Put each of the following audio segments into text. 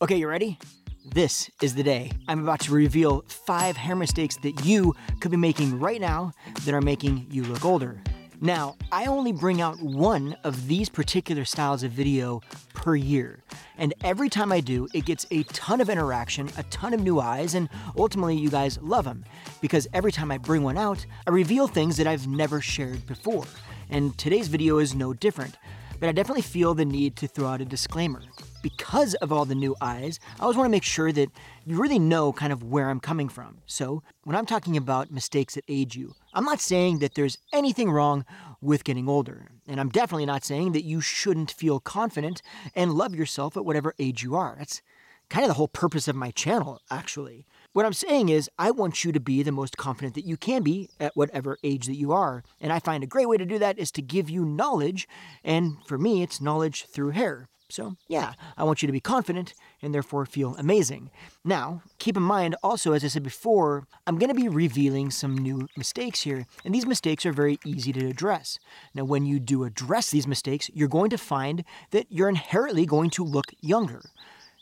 Okay, you ready? This is the day. I'm about to reveal five hair mistakes that you could be making right now that are making you look older. Now, I only bring out one of these particular styles of video per year. And every time I do, it gets a ton of interaction, a ton of new eyes, and ultimately you guys love them. Because every time I bring one out, I reveal things that I've never shared before. And today's video is no different. But I definitely feel the need to throw out a disclaimer because of all the new eyes, I always want to make sure that you really know kind of where I'm coming from. So, when I'm talking about mistakes that age you, I'm not saying that there's anything wrong with getting older. And I'm definitely not saying that you shouldn't feel confident and love yourself at whatever age you are. That's kind of the whole purpose of my channel, actually. What I'm saying is, I want you to be the most confident that you can be at whatever age that you are. And I find a great way to do that is to give you knowledge. And for me, it's knowledge through hair. So, yeah, I want you to be confident and therefore feel amazing. Now, keep in mind also, as I said before, I'm going to be revealing some new mistakes here, and these mistakes are very easy to address. Now, when you do address these mistakes, you're going to find that you're inherently going to look younger.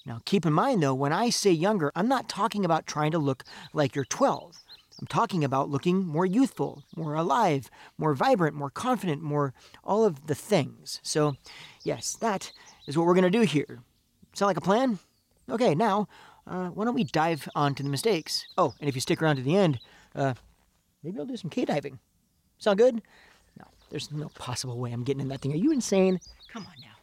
Now, keep in mind though, when I say younger, I'm not talking about trying to look like you're 12. I'm talking about looking more youthful, more alive, more vibrant, more confident, more all of the things. So, yes, that is what we're going to do here. Sound like a plan? Okay, now, uh, why don't we dive on to the mistakes? Oh, and if you stick around to the end, uh, maybe I'll do some cave diving. Sound good? No, there's no possible way I'm getting in that thing. Are you insane? Come on now.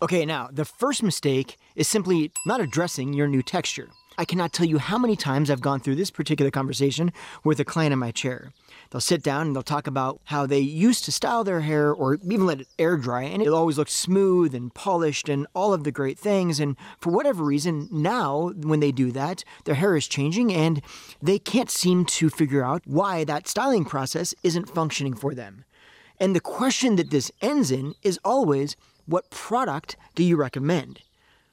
Okay, now, the first mistake is simply not addressing your new texture. I cannot tell you how many times I've gone through this particular conversation with a client in my chair. They'll sit down and they'll talk about how they used to style their hair or even let it air dry, and it always looked smooth and polished and all of the great things. And for whatever reason, now when they do that, their hair is changing and they can't seem to figure out why that styling process isn't functioning for them. And the question that this ends in is always what product do you recommend?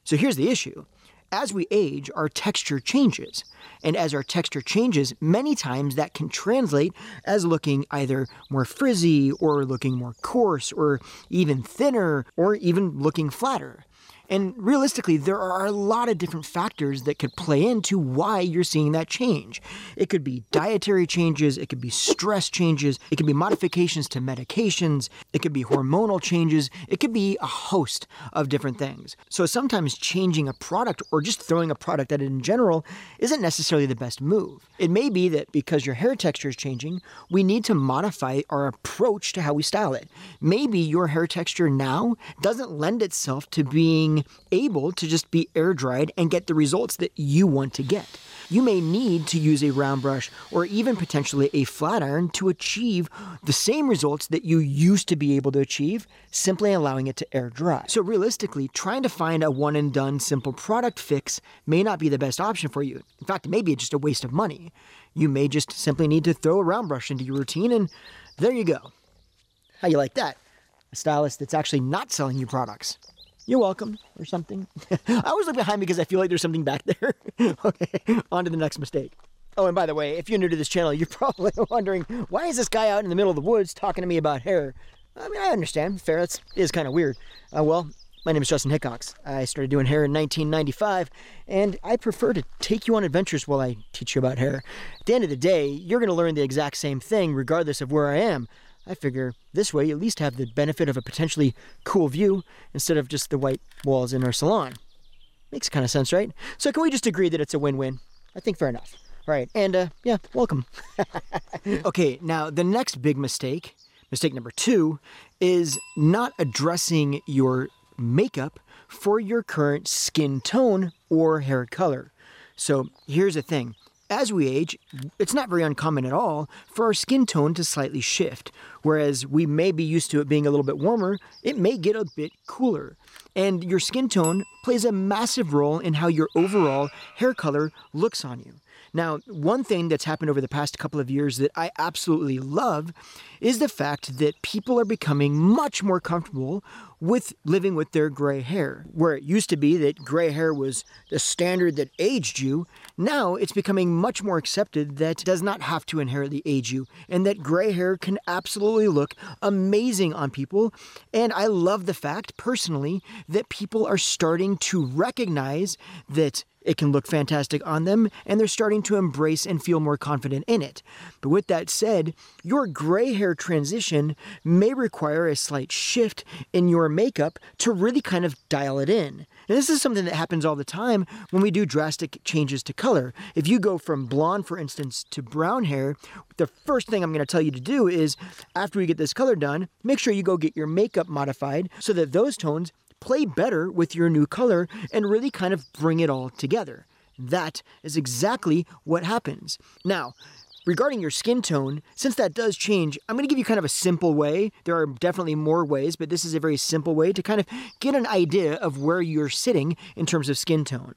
So here's the issue as we age, our texture changes. And as our texture changes, many times that can translate as looking either more frizzy or looking more coarse or even thinner or even looking flatter. And realistically, there are a lot of different factors that could play into why you're seeing that change. It could be dietary changes, it could be stress changes, it could be modifications to medications, it could be hormonal changes, it could be a host of different things. So sometimes changing a product or just throwing a product at it in general isn't necessarily the best move. It may be that because your hair texture is changing, we need to modify our approach to how we style it. Maybe your hair texture now doesn't lend itself to being being able to just be air dried and get the results that you want to get. You may need to use a round brush or even potentially a flat iron to achieve the same results that you used to be able to achieve, simply allowing it to air dry. So, realistically, trying to find a one and done simple product fix may not be the best option for you. In fact, it may be just a waste of money. You may just simply need to throw a round brush into your routine, and there you go. How you like that? A stylist that's actually not selling you products you're welcome, or something. I always look behind me because I feel like there's something back there. okay, on to the next mistake. Oh, and by the way, if you're new to this channel, you're probably wondering, why is this guy out in the middle of the woods talking to me about hair? I mean, I understand. Fair, that's is kind of weird. Uh, well, my name is Justin Hickox. I started doing hair in 1995, and I prefer to take you on adventures while I teach you about hair. At the end of the day, you're going to learn the exact same thing regardless of where I am. I figure this way you at least have the benefit of a potentially cool view instead of just the white walls in our salon. Makes kind of sense, right? So can we just agree that it's a win-win? I think fair enough. All right, and uh, yeah, welcome. okay, now the next big mistake, mistake number two, is not addressing your makeup for your current skin tone or hair color. So here's the thing as we age, it's not very uncommon at all for our skin tone to slightly shift. Whereas we may be used to it being a little bit warmer, it may get a bit cooler. And your skin tone plays a massive role in how your overall hair color looks on you. Now, one thing that's happened over the past couple of years that I absolutely love is the fact that people are becoming much more comfortable with living with their gray hair. Where it used to be that gray hair was the standard that aged you, now it's becoming much more accepted that does not have to inherently age you, and that gray hair can absolutely look amazing on people. And I love the fact, personally, that people are starting to recognize that it can look fantastic on them, and they're starting to embrace and feel more confident in it. But with that said, your gray hair transition may require a slight shift in your makeup to really kind of dial it in. And this is something that happens all the time when we do drastic changes to color. If you go from blonde, for instance, to brown hair, the first thing I'm going to tell you to do is after we get this color done, make sure you go get your makeup modified so that those tones play better with your new color and really kind of bring it all together. That is exactly what happens. Now, regarding your skin tone, since that does change, I'm going to give you kind of a simple way. There are definitely more ways, but this is a very simple way to kind of get an idea of where you're sitting in terms of skin tone.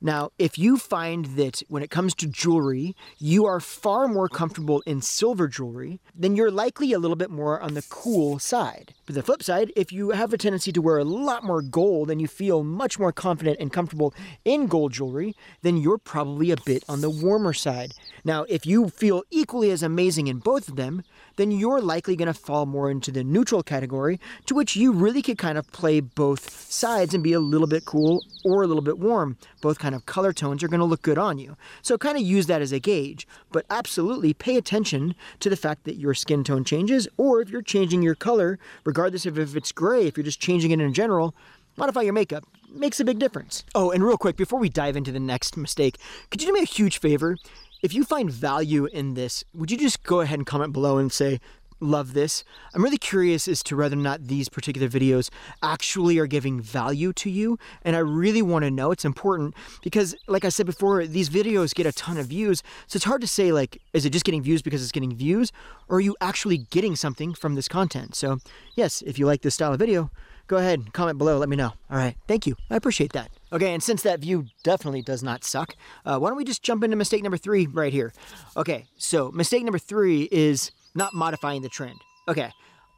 Now, if you find that when it comes to jewelry, you are far more comfortable in silver jewelry, then you're likely a little bit more on the cool side. But the flip side, if you have a tendency to wear a lot more gold and you feel much more confident and comfortable in gold jewelry, then you're probably a bit on the warmer side. Now, if you feel equally as amazing in both of them, then you're likely going to fall more into the neutral category, to which you really could kind of play both sides and be a little bit cool or a little bit warm. Both kind of color tones are going to look good on you. So kind of use that as a gauge, but absolutely pay attention to the fact that your skin tone changes, or if you're changing your color, regardless of if it's gray, if you're just changing it in general, modify your makeup. Makes a big difference. Oh, and real quick, before we dive into the next mistake, could you do me a huge favor? If you find value in this, would you just go ahead and comment below and say, love this. I'm really curious as to whether or not these particular videos actually are giving value to you. And I really want to know. It's important because, like I said before, these videos get a ton of views. So it's hard to say, like, is it just getting views because it's getting views? Or are you actually getting something from this content? So, yes, if you like this style of video, go ahead, comment below, let me know. All right, thank you. I appreciate that. Okay, and since that view definitely does not suck, uh, why don't we just jump into mistake number three right here? Okay, so mistake number three is not modifying the trend. Okay,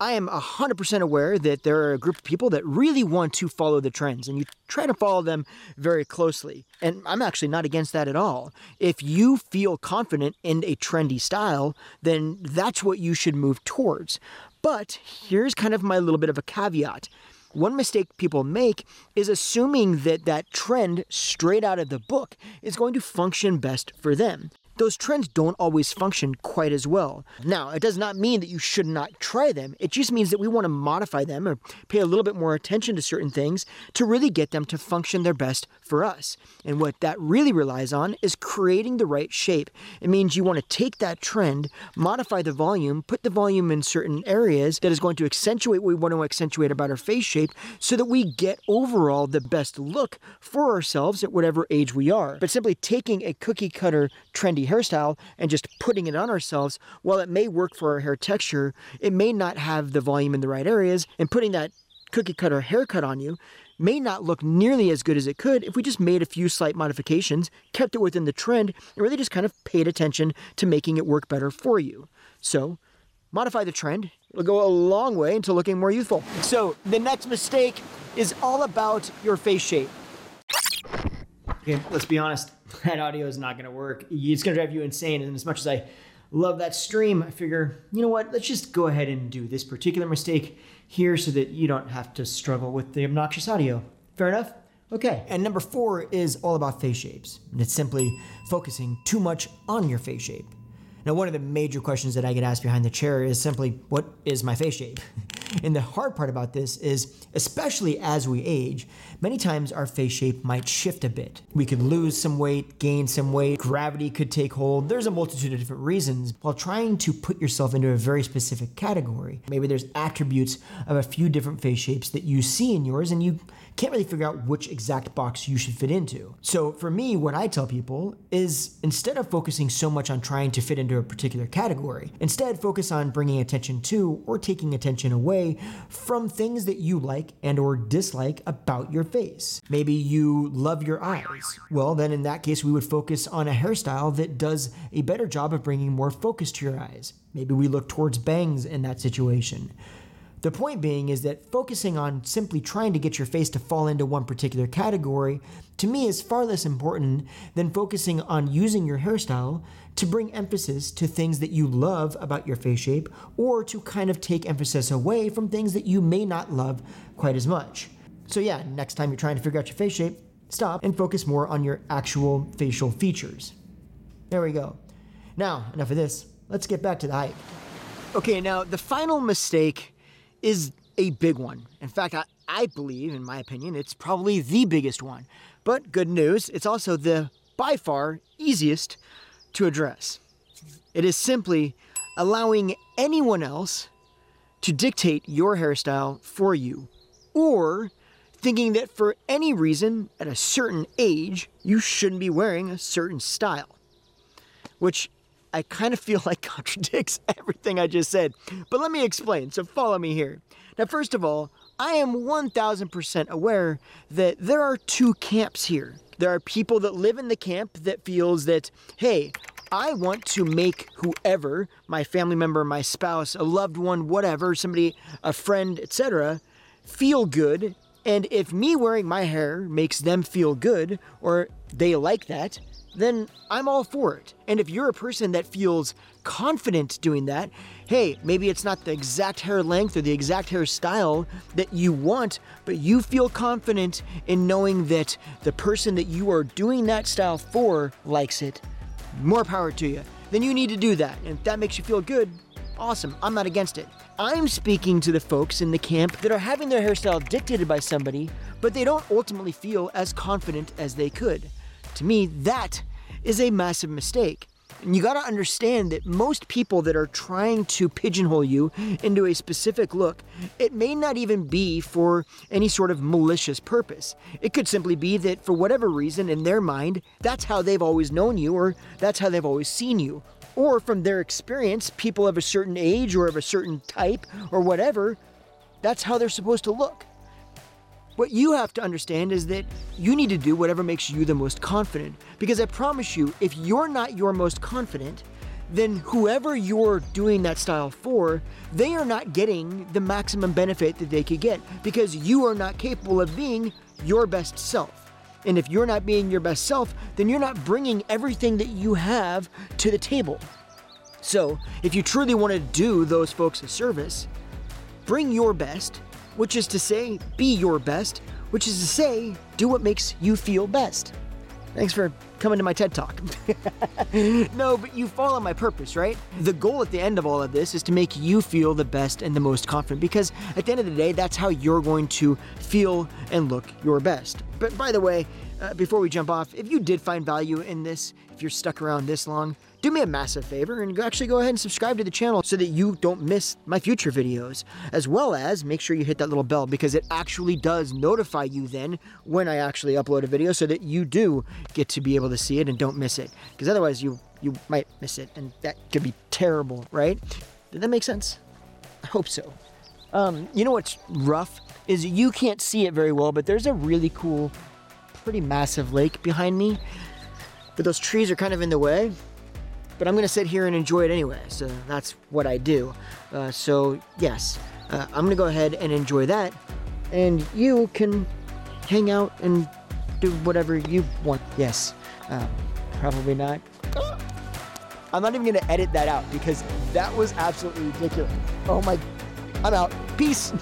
I am 100% aware that there are a group of people that really want to follow the trends and you try to follow them very closely. And I'm actually not against that at all. If you feel confident in a trendy style, then that's what you should move towards. But here's kind of my little bit of a caveat. One mistake people make is assuming that that trend straight out of the book is going to function best for them those trends don't always function quite as well. Now, it does not mean that you should not try them. It just means that we want to modify them or pay a little bit more attention to certain things to really get them to function their best for us. And what that really relies on is creating the right shape. It means you want to take that trend, modify the volume, put the volume in certain areas that is going to accentuate what we want to accentuate about our face shape so that we get overall the best look for ourselves at whatever age we are. But simply taking a cookie cutter trendy hairstyle and just putting it on ourselves, while it may work for our hair texture, it may not have the volume in the right areas. And putting that cookie cutter haircut on you may not look nearly as good as it could if we just made a few slight modifications, kept it within the trend, and really just kind of paid attention to making it work better for you. So, modify the trend. It'll go a long way into looking more youthful. So, the next mistake is all about your face shape. Okay, let's be honest, that audio is not gonna work. It's gonna drive you insane. And as much as I love that stream, I figure, you know what, let's just go ahead and do this particular mistake here so that you don't have to struggle with the obnoxious audio. Fair enough? Okay. And number four is all about face shapes. And it's simply focusing too much on your face shape. Now, one of the major questions that I get asked behind the chair is simply, what is my face shape? And the hard part about this is, especially as we age, many times our face shape might shift a bit. We could lose some weight, gain some weight, gravity could take hold. There's a multitude of different reasons while trying to put yourself into a very specific category. Maybe there's attributes of a few different face shapes that you see in yours and you can't really figure out which exact box you should fit into. So for me, what I tell people is instead of focusing so much on trying to fit into a particular category, instead focus on bringing attention to or taking attention away from things that you like and or dislike about your face. Maybe you love your eyes. Well, then in that case, we would focus on a hairstyle that does a better job of bringing more focus to your eyes. Maybe we look towards bangs in that situation. The point being is that focusing on simply trying to get your face to fall into one particular category, to me, is far less important than focusing on using your hairstyle to bring emphasis to things that you love about your face shape or to kind of take emphasis away from things that you may not love quite as much. So, yeah, next time you're trying to figure out your face shape, stop and focus more on your actual facial features. There we go. Now, enough of this. Let's get back to the hype. Okay, now the final mistake is a big one. In fact, I, I believe, in my opinion, it's probably the biggest one. But good news, it's also the by far easiest to address. It is simply allowing anyone else to dictate your hairstyle for you, or thinking that for any reason at a certain age you shouldn't be wearing a certain style. Which I kind of feel like contradicts everything I just said. But let me explain, so follow me here. Now, first of all, I am 1000% aware that there are two camps here. There are people that live in the camp that feels that, hey, I want to make whoever, my family member, my spouse, a loved one, whatever, somebody, a friend, etc., feel good. And if me wearing my hair makes them feel good or they like that, then I'm all for it. And if you're a person that feels confident doing that, hey, maybe it's not the exact hair length or the exact hair style that you want, but you feel confident in knowing that the person that you are doing that style for likes it, more power to you. Then you need to do that. And if that makes you feel good, awesome. I'm not against it. I'm speaking to the folks in the camp that are having their hairstyle dictated by somebody, but they don't ultimately feel as confident as they could. To me, that is a massive mistake. And you gotta understand that most people that are trying to pigeonhole you into a specific look, it may not even be for any sort of malicious purpose. It could simply be that for whatever reason in their mind, that's how they've always known you or that's how they've always seen you. Or from their experience, people of a certain age or of a certain type or whatever, that's how they're supposed to look. What you have to understand is that you need to do whatever makes you the most confident. Because I promise you, if you're not your most confident, then whoever you're doing that style for, they are not getting the maximum benefit that they could get because you are not capable of being your best self. And if you're not being your best self, then you're not bringing everything that you have to the table. So, if you truly want to do those folks a service, bring your best which is to say, be your best, which is to say, do what makes you feel best. Thanks for coming to my TED Talk. no, but you follow my purpose, right? The goal at the end of all of this is to make you feel the best and the most confident because at the end of the day, that's how you're going to feel and look your best. But by the way, uh, before we jump off, if you did find value in this, if you're stuck around this long, do me a massive favor and actually go ahead and subscribe to the channel so that you don't miss my future videos, as well as make sure you hit that little bell because it actually does notify you then when I actually upload a video so that you do get to be able to see it and don't miss it. Because otherwise you, you might miss it and that could be terrible, right? Did that make sense? I hope so. Um, you know what's rough is you can't see it very well, but there's a really cool, pretty massive lake behind me. But those trees are kind of in the way but I'm gonna sit here and enjoy it anyway. So that's what I do. Uh, so yes, uh, I'm gonna go ahead and enjoy that, and you can hang out and do whatever you want. Yes, uh, probably not. I'm not even gonna edit that out because that was absolutely ridiculous. Oh my, I'm out. Peace.